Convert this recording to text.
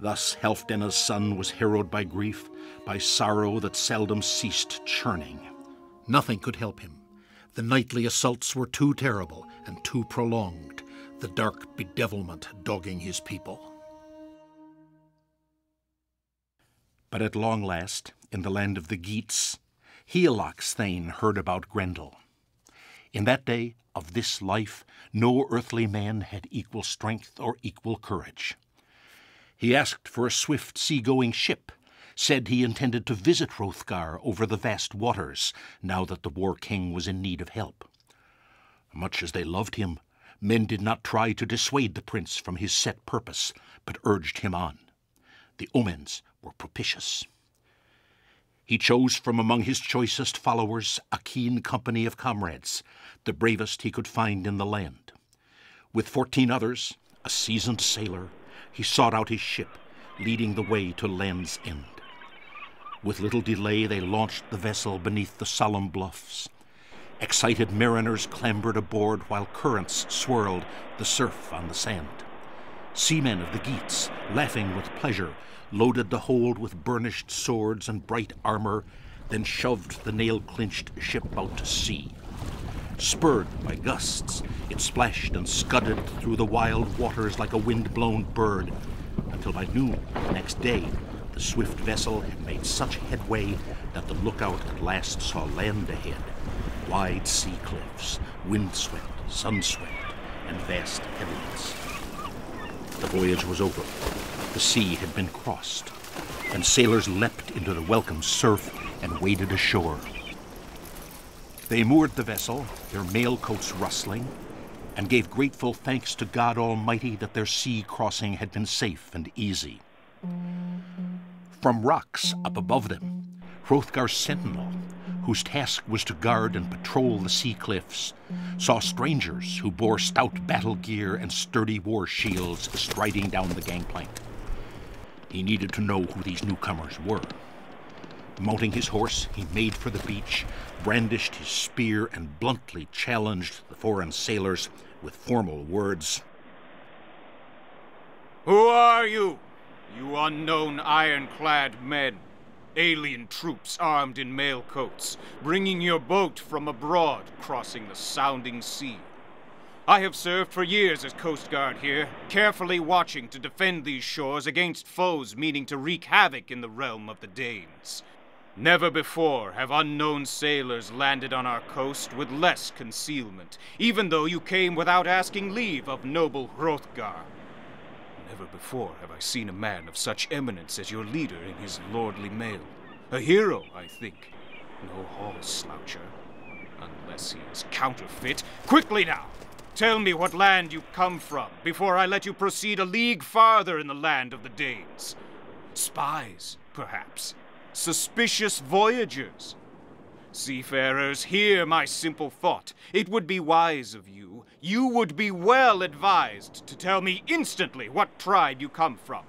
Thus Healfdene's son was harrowed by grief, by sorrow that seldom ceased churning. Nothing could help him. The nightly assaults were too terrible and too prolonged, the dark bedevilment dogging his people. But at long last, in the land of the Geats, Hygelac Thane heard about Grendel. In that day of this life, no earthly man had equal strength or equal courage. He asked for a swift sea-going ship, said he intended to visit Hrothgar over the vast waters, now that the war king was in need of help. Much as they loved him, men did not try to dissuade the prince from his set purpose, but urged him on. The omens were propitious. He chose from among his choicest followers a keen company of comrades, the bravest he could find in the land. With fourteen others, a seasoned sailor, he sought out his ship, leading the way to Land's End. With little delay, they launched the vessel beneath the solemn bluffs. Excited mariners clambered aboard while currents swirled the surf on the sand. Seamen of the Geats, laughing with pleasure, loaded the hold with burnished swords and bright armor, then shoved the nail clinched ship out to sea. Spurred by gusts, it splashed and scudded through the wild waters like a wind blown bird, until by noon the next day the swift vessel had made such headway that the lookout at last saw land ahead wide sea cliffs, windswept, sun-swept, and vast headlands. The voyage was over. The sea had been crossed, and sailors leapt into the welcome surf and waded ashore. They moored the vessel, their mail coats rustling, and gave grateful thanks to God Almighty that their sea crossing had been safe and easy. From rocks up above them, Hrothgar's sentinel, whose task was to guard and patrol the sea cliffs, saw strangers who bore stout battle gear and sturdy war shields striding down the gangplank. He needed to know who these newcomers were. Mounting his horse, he made for the beach, brandished his spear, and bluntly challenged the foreign sailors with formal words. Who are you, you unknown ironclad men? Alien troops armed in mail coats, bringing your boat from abroad, crossing the sounding sea. I have served for years as Coast Guard here, carefully watching to defend these shores against foes meaning to wreak havoc in the realm of the Danes. Never before have unknown sailors landed on our coast with less concealment, even though you came without asking leave of noble Hrothgar. Never before have I seen a man of such eminence as your leader in his lordly mail. A hero, I think. No hall sloucher. Unless he is counterfeit. Quickly now! Tell me what land you come from, before I let you proceed a league farther in the land of the Danes. Spies, perhaps. Suspicious voyagers. Seafarers, hear my simple thought. It would be wise of you, you would be well advised to tell me instantly what tribe you come from.